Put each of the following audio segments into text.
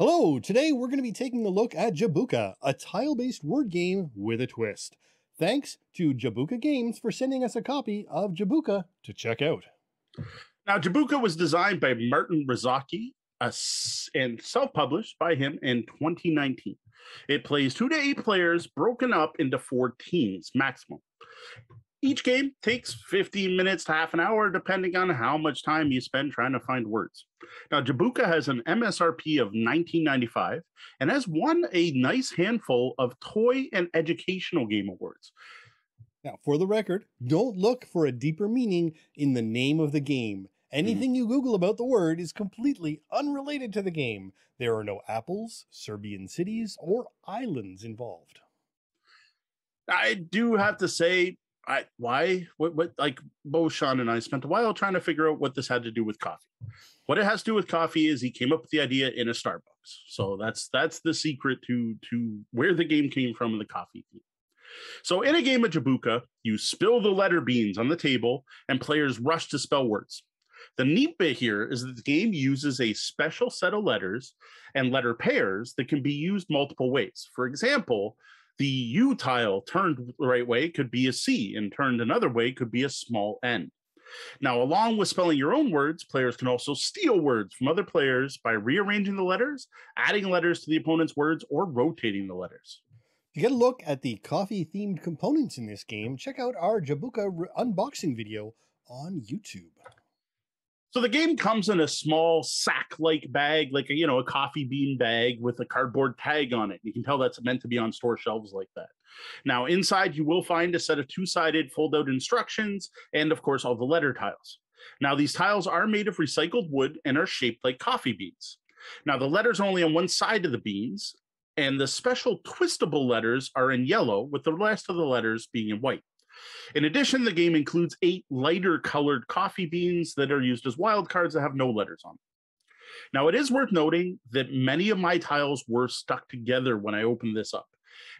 Hello, today we're going to be taking a look at Jabuka, a tile based word game with a twist. Thanks to Jabuka Games for sending us a copy of Jabuka to check out. Now, Jabuka was designed by Martin Russocki and self published by him in 2019. It plays two to eight players broken up into four teams maximum. Each game takes 15 minutes to half an hour, depending on how much time you spend trying to find words. Now, Jabuka has an MSRP of 1995 and has won a nice handful of toy and educational game awards. Now, for the record, don't look for a deeper meaning in the name of the game. Anything mm. you Google about the word is completely unrelated to the game. There are no apples, Serbian cities, or islands involved. I do have to say, I why what what like Bo Sean and I spent a while trying to figure out what this had to do with coffee. What it has to do with coffee is he came up with the idea in a Starbucks. So that's that's the secret to to where the game came from in the coffee. So in a game of Jabuka, you spill the letter beans on the table and players rush to spell words. The neat bit here is that the game uses a special set of letters and letter pairs that can be used multiple ways. For example, the U tile turned the right way could be a C, and turned another way could be a small n. Now, along with spelling your own words, players can also steal words from other players by rearranging the letters, adding letters to the opponent's words, or rotating the letters. To get a look at the coffee themed components in this game, check out our Jabuka unboxing video on YouTube. So the game comes in a small sack-like bag, like a you know a coffee bean bag with a cardboard tag on it. You can tell that's meant to be on store shelves like that. Now inside you will find a set of two-sided fold-out instructions and of course all the letter tiles. Now these tiles are made of recycled wood and are shaped like coffee beans. Now the letters are only on one side of the beans, and the special twistable letters are in yellow, with the rest of the letters being in white. In addition, the game includes eight lighter colored coffee beans that are used as wild cards that have no letters on them. Now, it is worth noting that many of my tiles were stuck together when I opened this up.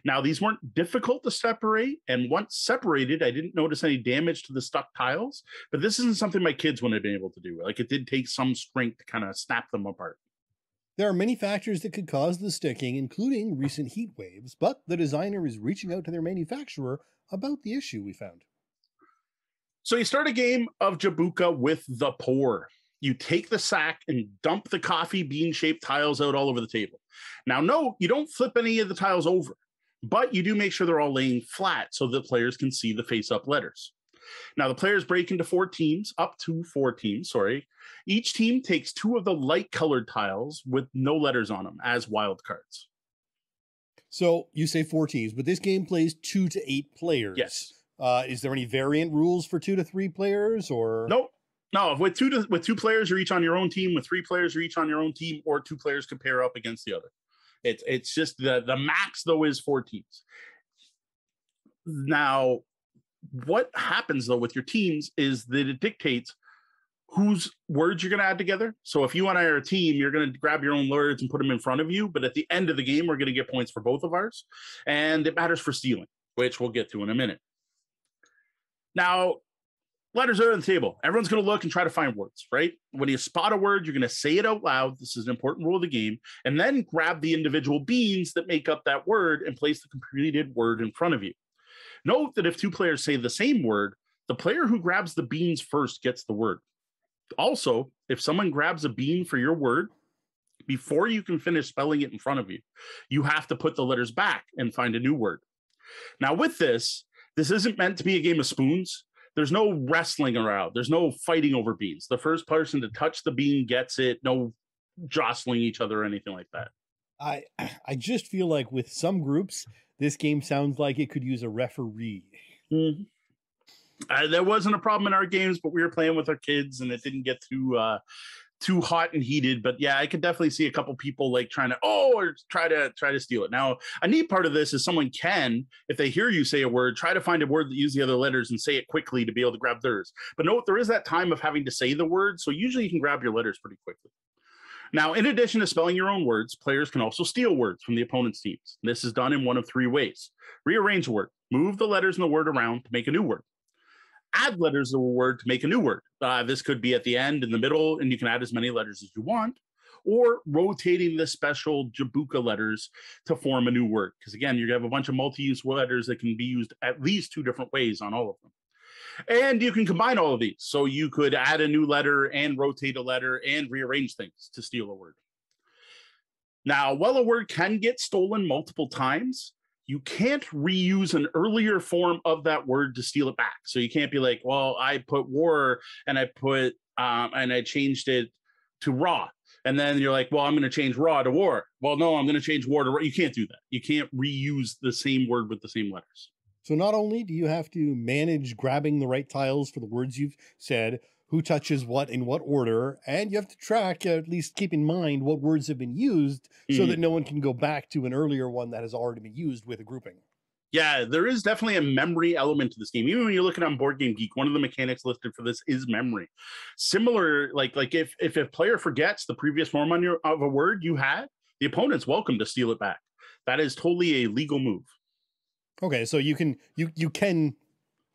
Now, these weren't difficult to separate, and once separated, I didn't notice any damage to the stuck tiles. But this isn't something my kids wouldn't have been able to do. Like, it did take some strength to kind of snap them apart. There are many factors that could cause the sticking, including recent heat waves, but the designer is reaching out to their manufacturer about the issue we found. So you start a game of Jabuka with the pour. You take the sack and dump the coffee bean shaped tiles out all over the table. Now, no, you don't flip any of the tiles over, but you do make sure they're all laying flat so that players can see the face up letters. Now, the players break into four teams, up to four teams, sorry. Each team takes two of the light colored tiles with no letters on them as wild cards. So you say four teams, but this game plays two to eight players. Yes. Uh, is there any variant rules for two to three players or nope? No, with two to, with two players, you're each on your own team. With three players, you're each on your own team, or two players can pair up against the other. It's it's just the the max though is four teams. Now, what happens though with your teams is that it dictates whose words you're going to add together. So if you and I are a team, you're going to grab your own words and put them in front of you. But at the end of the game, we're going to get points for both of ours. And it matters for stealing, which we'll get to in a minute. Now, letters are on the table. Everyone's going to look and try to find words, right? When you spot a word, you're going to say it out loud. This is an important rule of the game. And then grab the individual beans that make up that word and place the completed word in front of you. Note that if two players say the same word, the player who grabs the beans first gets the word. Also, if someone grabs a bean for your word, before you can finish spelling it in front of you, you have to put the letters back and find a new word. Now, with this, this isn't meant to be a game of spoons. There's no wrestling around. There's no fighting over beans. The first person to touch the bean gets it. No jostling each other or anything like that. I I just feel like with some groups, this game sounds like it could use a referee. Mm-hmm. Uh, there wasn't a problem in our games, but we were playing with our kids, and it didn't get too uh, too hot and heated. But yeah, I could definitely see a couple people like trying to oh or try to try to steal it. Now, a neat part of this is someone can, if they hear you say a word, try to find a word that uses the other letters and say it quickly to be able to grab theirs. But note there is that time of having to say the word, so usually you can grab your letters pretty quickly. Now, in addition to spelling your own words, players can also steal words from the opponent's teams. This is done in one of three ways. Rearrange a word, move the letters in the word around to make a new word add letters to a word to make a new word. Uh, this could be at the end, in the middle, and you can add as many letters as you want. or rotating the special Jabuka letters to form a new word. Because again, you have a bunch of multi-use letters that can be used at least two different ways on all of them. And you can combine all of these. So you could add a new letter and rotate a letter and rearrange things to steal a word. Now, while a word can get stolen multiple times, you can't reuse an earlier form of that word to steal it back. So you can't be like, well, I put war and I put um, and I changed it to raw. And then you're like, well, I'm going to change raw to war. Well, no, I'm going to change war to raw. You can't do that. You can't reuse the same word with the same letters. So not only do you have to manage grabbing the right tiles for the words you've said, who touches what in what order, and you have to track, at least keep in mind what words have been used mm-hmm. so that no one can go back to an earlier one that has already been used with a grouping. Yeah, there is definitely a memory element to this game. Even when you're looking on Board Game Geek, one of the mechanics listed for this is memory. Similar, like like if if a player forgets the previous form on your of a word you had, the opponent's welcome to steal it back. That is totally a legal move. Okay, so you can you you can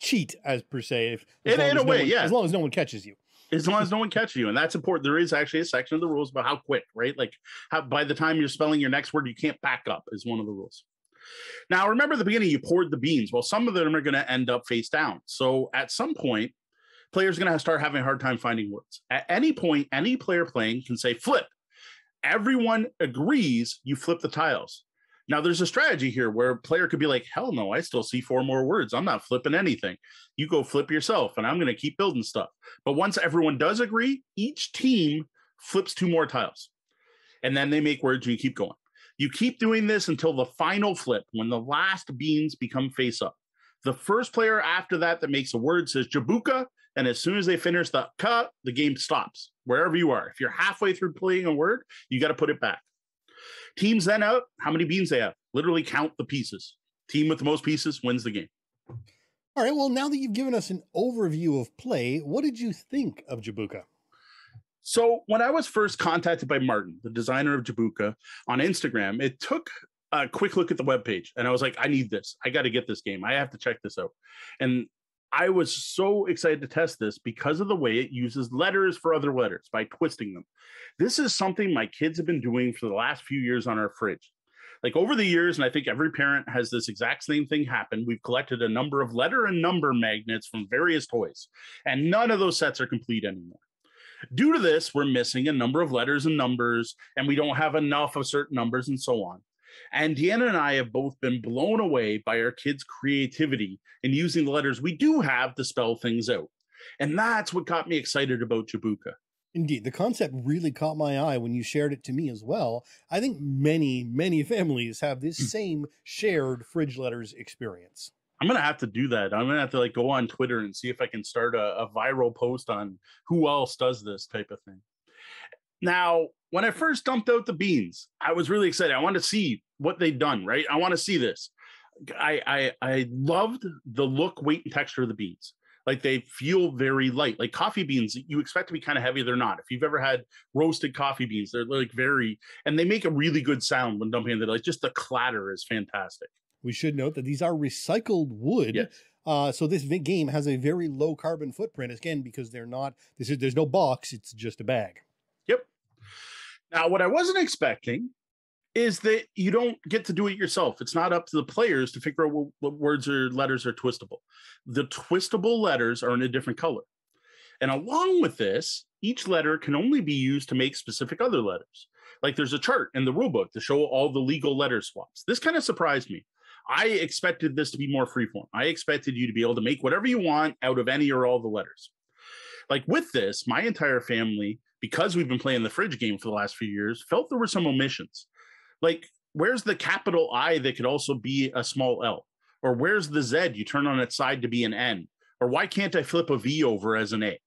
cheat as per se if in, in a no way, one, yeah. As long as no one catches you. As long as no one catches you, and that's important. There is actually a section of the rules about how quick, right? Like how by the time you're spelling your next word, you can't back up is one of the rules. Now, remember the beginning, you poured the beans. Well, some of them are going to end up face down. So at some point, players are going to start having a hard time finding words. At any point, any player playing can say flip. Everyone agrees you flip the tiles. Now, there's a strategy here where a player could be like, hell no, I still see four more words. I'm not flipping anything. You go flip yourself, and I'm going to keep building stuff. But once everyone does agree, each team flips two more tiles. And then they make words and you keep going. You keep doing this until the final flip, when the last beans become face up. The first player after that that makes a word says Jabuka, and as soon as they finish the cut, the game stops wherever you are. If you're halfway through playing a word, you got to put it back. Teams then out how many beans they have. Literally count the pieces. Team with the most pieces wins the game. All right. Well, now that you've given us an overview of play, what did you think of Jabuka? So when I was first contacted by Martin, the designer of Jabuka, on Instagram, it took a quick look at the webpage and I was like, I need this. I got to get this game. I have to check this out. And I was so excited to test this because of the way it uses letters for other letters by twisting them. This is something my kids have been doing for the last few years on our fridge. Like over the years, and I think every parent has this exact same thing happen. We've collected a number of letter and number magnets from various toys, and none of those sets are complete anymore. Due to this, we're missing a number of letters and numbers, and we don't have enough of certain numbers and so on. And Deanna and I have both been blown away by our kids' creativity in using the letters we do have to spell things out. And that's what got me excited about Jabuka. Indeed, the concept really caught my eye when you shared it to me as well. I think many, many families have this hmm. same shared fridge letters experience. I'm gonna have to do that. I'm gonna have to like go on Twitter and see if I can start a, a viral post on who else does this type of thing. Now, when I first dumped out the beans, I was really excited. I wanted to see what they'd done. Right, I want to see this. I, I I loved the look, weight, and texture of the beans. Like they feel very light. Like coffee beans, you expect to be kind of heavy. They're not. If you've ever had roasted coffee beans, they're like very, and they make a really good sound when dumping them. Like just the clatter is fantastic. We should note that these are recycled wood. Yes. Uh, so this game has a very low carbon footprint again because they're not. This is there's no box. It's just a bag. Now, what I wasn't expecting is that you don't get to do it yourself. It's not up to the players to figure out what, what words or letters are twistable. The twistable letters are in a different color. And along with this, each letter can only be used to make specific other letters. Like there's a chart in the rulebook to show all the legal letter swaps. This kind of surprised me. I expected this to be more freeform. I expected you to be able to make whatever you want out of any or all the letters. Like with this, my entire family, because we've been playing the fridge game for the last few years, felt there were some omissions. Like, where's the capital I that could also be a small L? Or where's the Z you turn on its side to be an N? Or why can't I flip a V over as an A?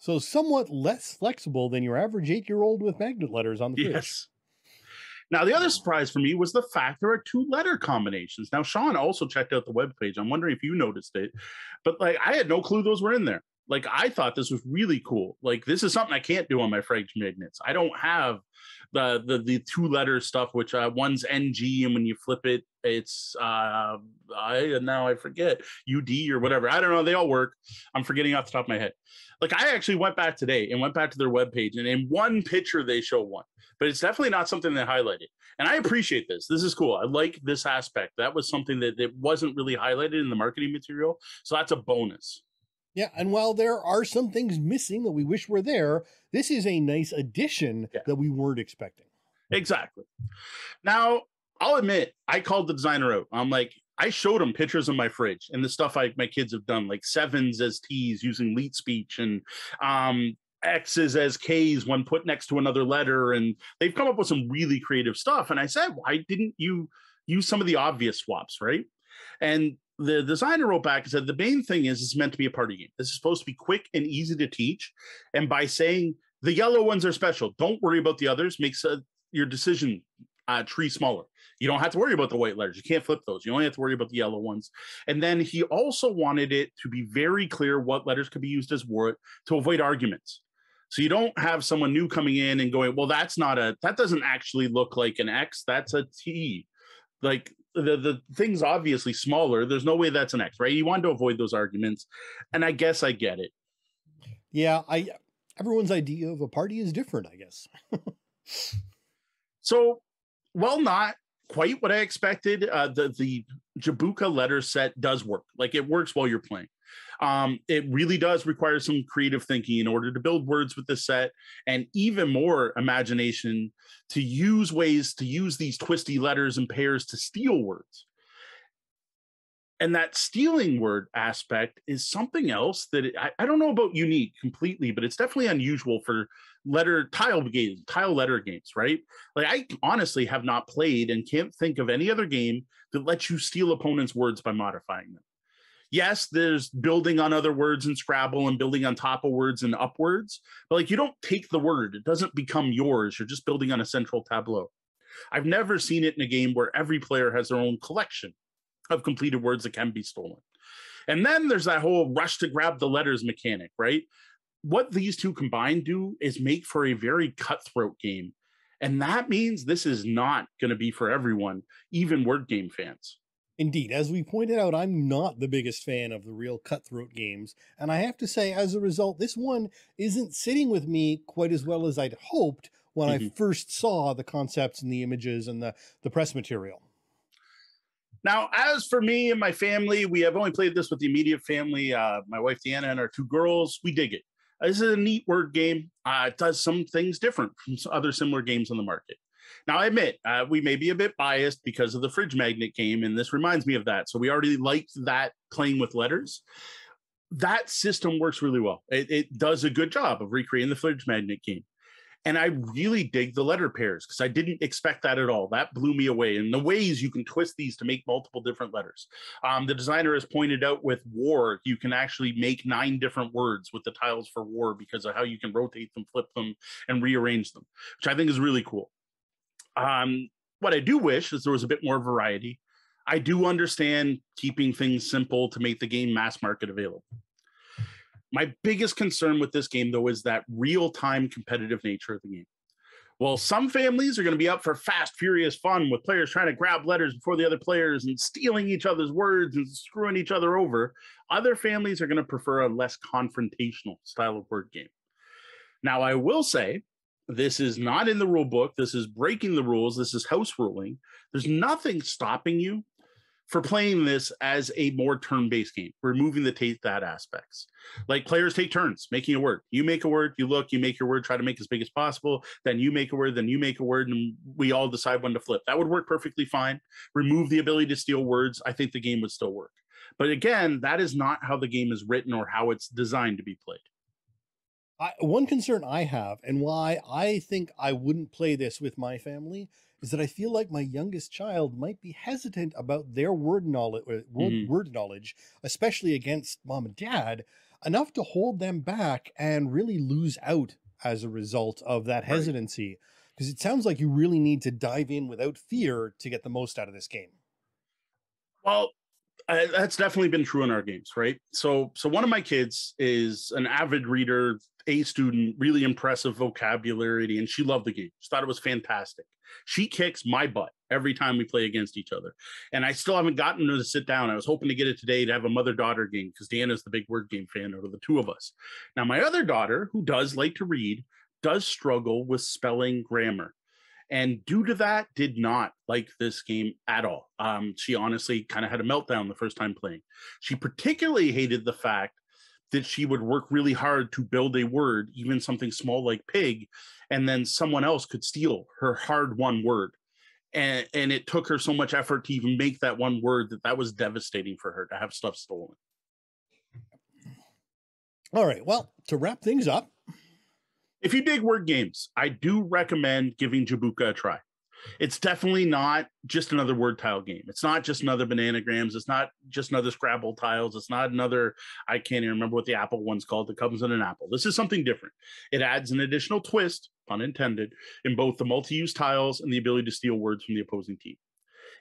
So somewhat less flexible than your average eight-year-old with magnet letters on the fridge. Yes. Now, the other surprise for me was the fact there are two letter combinations. Now, Sean also checked out the webpage. I'm wondering if you noticed it, but like I had no clue those were in there. Like I thought this was really cool. Like this is something I can't do on my fridge magnets. I don't have the the the two letter stuff, which uh, one's NG, and when you flip it, it's uh I now I forget UD or whatever. I don't know. They all work. I'm forgetting off the top of my head. Like I actually went back today and went back to their webpage, and in one picture they show one, but it's definitely not something they highlighted. And I appreciate this. This is cool. I like this aspect. That was something that, that wasn't really highlighted in the marketing material. So that's a bonus. Yeah, and while there are some things missing that we wish were there, this is a nice addition yeah. that we weren't expecting. Exactly. Now, I'll admit, I called the designer out. I'm like, I showed him pictures of my fridge and the stuff I my kids have done, like sevens as T's using leet speech and um, X's as K's when put next to another letter. And they've come up with some really creative stuff. And I said, why didn't you use some of the obvious swaps, right? And the designer wrote back and said the main thing is it's meant to be a party game. This is supposed to be quick and easy to teach. And by saying the yellow ones are special, don't worry about the others, makes uh, your decision uh, tree smaller. You don't have to worry about the white letters. You can't flip those. You only have to worry about the yellow ones. And then he also wanted it to be very clear what letters could be used as word to avoid arguments. So you don't have someone new coming in and going, well, that's not a, that doesn't actually look like an X. That's a T. Like the the thing's obviously smaller. There's no way that's an X, right? You want to avoid those arguments, and I guess I get it. Yeah, I everyone's idea of a party is different, I guess. so, well, not quite what I expected. Uh, the the Jabuka letter set does work. Like it works while you're playing. Um, it really does require some creative thinking in order to build words with the set and even more imagination to use ways to use these twisty letters and pairs to steal words. And that stealing word aspect is something else that it, I, I don't know about unique completely, but it's definitely unusual for letter tile games, tile letter games, right? Like I honestly have not played and can't think of any other game that lets you steal opponents' words by modifying them yes, there's building on other words in Scrabble and building on top of words and upwards, but like you don't take the word, it doesn't become yours. You're just building on a central tableau. I've never seen it in a game where every player has their own collection of completed words that can be stolen. And then there's that whole rush to grab the letters mechanic, right? What these two combined do is make for a very cutthroat game. And that means this is not going to be for everyone, even word game fans. Indeed, as we pointed out, I'm not the biggest fan of the real cutthroat games, and I have to say, as a result, this one isn't sitting with me quite as well as I'd hoped when mm-hmm. I first saw the concepts and the images and the, the press material. Now, as for me and my family, we have only played this with the immediate family, uh, my wife Deanna and our two girls. We dig it. This is a neat word game. Uh, it does some things different from other similar games on the market. Now, I admit uh, we may be a bit biased because of the fridge magnet game, and this reminds me of that. So we already liked that playing with letters. That system works really well. It, it does a good job of recreating the fridge magnet game. And I really dig the letter pairs because I didn't expect that at all. That blew me away. And the ways you can twist these to make multiple different letters. Um, the designer has pointed out with war, you can actually make nine different words with the tiles for war because of how you can rotate them, flip them, and rearrange them, which I think is really cool. Um, what I do wish is there was a bit more variety. I do understand keeping things simple to make the game mass market available. My biggest concern with this game, though, is that real time competitive nature of the game. Well, some families are going to be up for fast, furious fun with players trying to grab letters before the other players and stealing each other's words and screwing each other over. Other families are going to prefer a less confrontational style of word game. Now, I will say this is not in the rule book. This is breaking the rules. This is house ruling. There's nothing stopping you for playing this as a more turn-based game, removing the take that aspects. Like players take turns making a word. You make a word, you look, you make your word, try to make as big as possible. Then you make a word, then you make a word, and we all decide when to flip. That would work perfectly fine. Remove the ability to steal words. I think the game would still work. But again, that is not how the game is written or how it's designed to be played. I, one concern I have, and why I think I wouldn't play this with my family, is that I feel like my youngest child might be hesitant about their word knowledge, uh, word, mm-hmm. word knowledge, especially against mom and dad, enough to hold them back and really lose out as a result of that hesitancy. Because right. it sounds like you really need to dive in without fear to get the most out of this game. Well, That's definitely been true in our games, right? So, so one of my kids is an avid reader, A student, really impressive vocabulary, and she loved the game. She thought it was fantastic. She kicks my butt every time we play against each other, and I still haven't gotten her to sit down. I was hoping to get it today to have a mother daughter game because Deanna's the big word game fan out of the two of us. Now, my other daughter, who does like to read, does struggle with spelling grammar and due to that did not like this game at all. Um, she honestly kind of had a meltdown the first time playing. She particularly hated the fact that she would work really hard to build a word even something small like pig and then someone else could steal her hard one word. And and it took her so much effort to even make that one word that that was devastating for her to have stuff stolen. All right well to wrap things up if you dig word games, I do recommend giving Jabuka a try. It's definitely not just another word tile game. It's not just another bananagrams. It's not just another Scrabble tiles. It's not another, I can't even remember what the Apple one's called that comes in an apple. This is something different. It adds an additional twist, pun intended, in both the multi use tiles and the ability to steal words from the opposing team.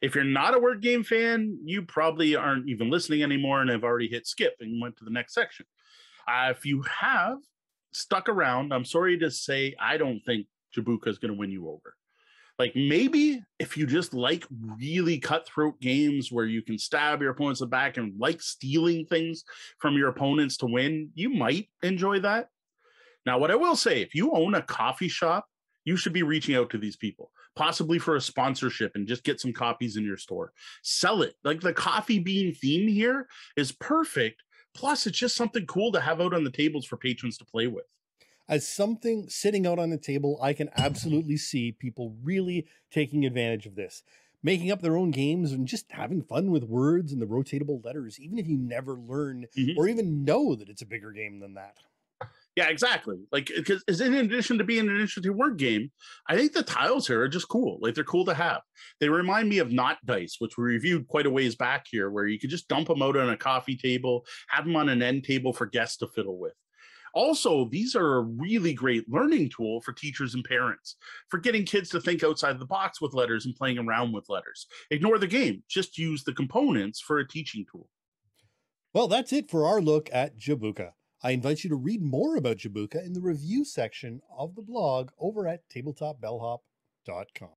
If you're not a word game fan, you probably aren't even listening anymore and have already hit skip and went to the next section. Uh, if you have, stuck around, I'm sorry to say, I don't think Jabuka is going to win you over. Like maybe if you just like really cutthroat games where you can stab your opponents in the back and like stealing things from your opponents to win, you might enjoy that. Now, what I will say, if you own a coffee shop, you should be reaching out to these people, possibly for a sponsorship and just get some copies in your store. Sell it. Like the coffee bean theme here is perfect Plus, it's just something cool to have out on the tables for patrons to play with. As something sitting out on the table, I can absolutely see people really taking advantage of this, making up their own games and just having fun with words and the rotatable letters, even if you never learn mm-hmm. or even know that it's a bigger game than that. Yeah, exactly. Like, uh, because in addition to being an interesting word game, I think the tiles here are just cool. Like, they're cool to have. They remind me of Knot Dice, which we reviewed quite a ways back here, where you could just dump them out on a coffee table, have them on an end table for guests to fiddle with. Also, these are a really great learning tool for teachers and parents for getting kids to think outside the box with letters and playing around with letters. Ignore the game, just use the components for a teaching tool. Well, that's it for our look at Jabuka. I invite you to read more about Jabuka in the review section of the blog over at tabletopbellhop.com.